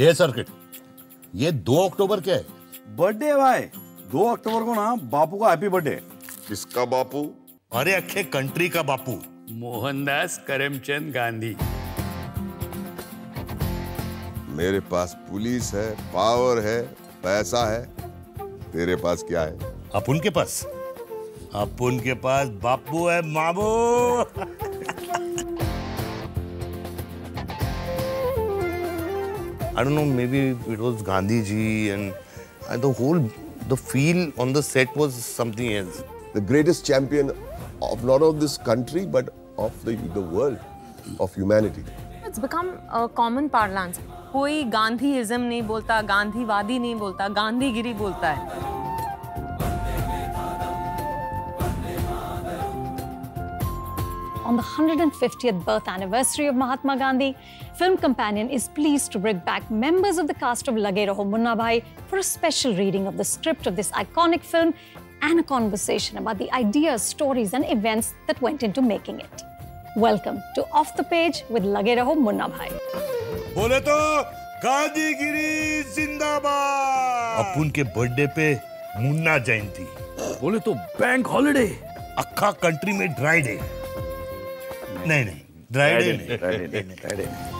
ए circuit ये दो अक्टूबर क्या है। बर्थडे भाई। दो अक्टूबर को ना बापू का हैप्पी बर्थडे किसका बापू? अरे अखे कंट्री का बापू। मोहनदास करमचंद गांधी। मेरे पास पुलिस है पावर है पैसा है। तेरे पास क्या है? अपन के पास? अपन के पास बापू है मामू। I don't know, maybe it was Gandhi ji and, and the whole, the feel on the set was something else. The greatest champion of not of this country but of the, the world, of humanity. It's become a common parlance. कोई गांधीइज्म नहीं बोलता गांधीवादी नहीं बोलता गांधीगिरी बोलता है On the 150th birth anniversary of Mahatma Gandhi, Film Companion is pleased to bring back members of the cast of Lage Raho Munna Bhai for a special reading of the script of this iconic film and a conversation about the ideas, stories, and events that went into making it. Welcome to Off the Page with Lage Raho Munna Bhai. बोले तो गांधीगिरी जिंदाबाद अपन के birthday पे मुन्ना जयंती बोले तो bank holiday अक्खा country में dry day नहीं नहीं ड्राइड नहीं। ड्राइड नहीं